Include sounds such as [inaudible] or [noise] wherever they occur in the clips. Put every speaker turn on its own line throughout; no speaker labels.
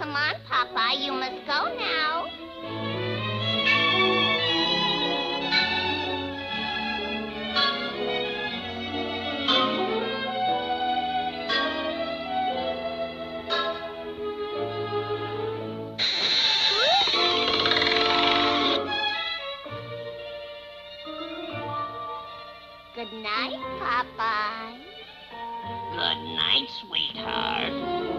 Come on, Papa, you must go now. Good night, Papa.
Good night, sweetheart.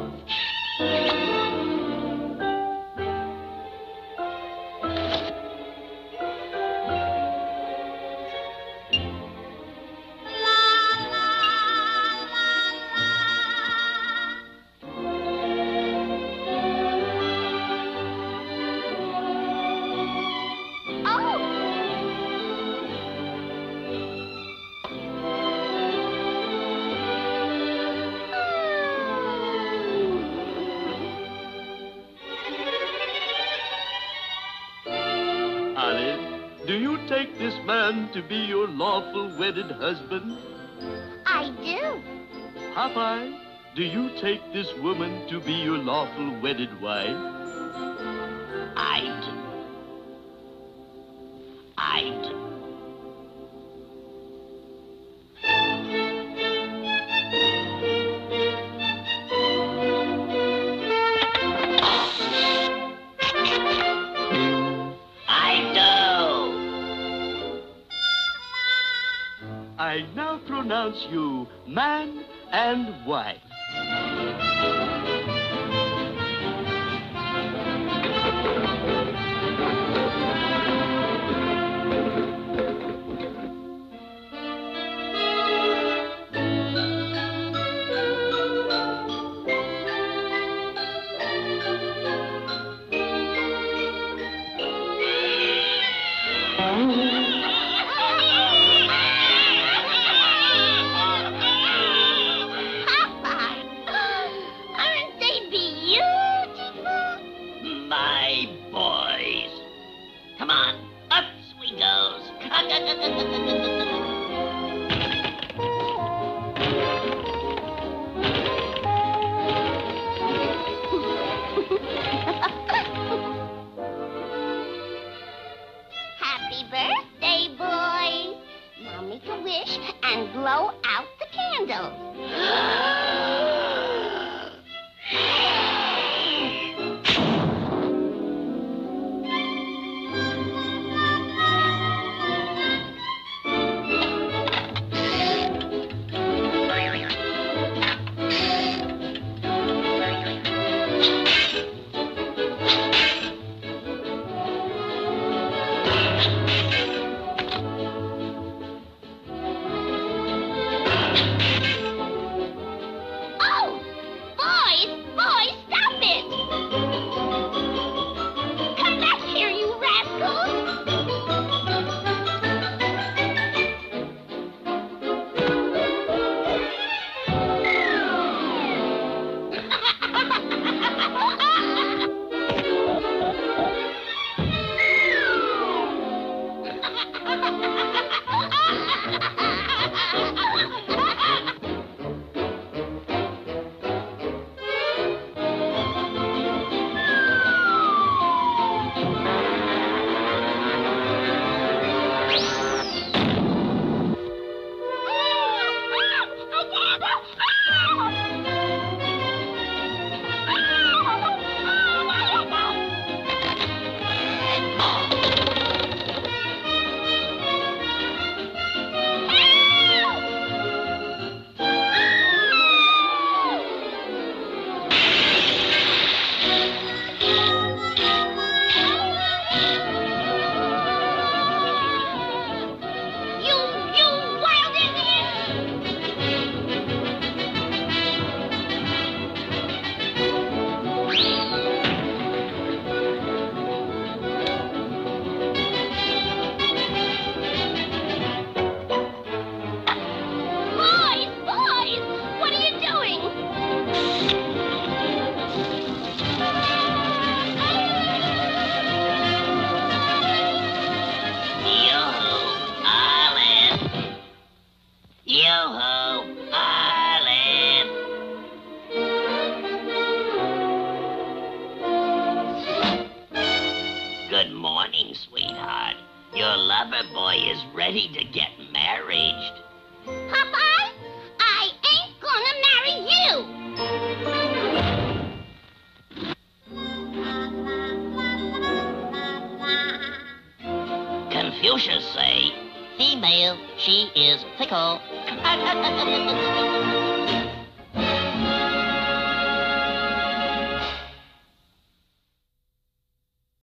Olive, do you take this man to be your lawful wedded husband?
I do.
Popeye, do you take this woman to be your lawful wedded wife?
I do. I do.
Now pronounce you man and wife.
Make a wish and blow out the candles. [gasps] [gasps] [gasps]
ready to get married.
Popeye, I ain't gonna marry you.
Confucius say,
Female, she is fickle. [laughs]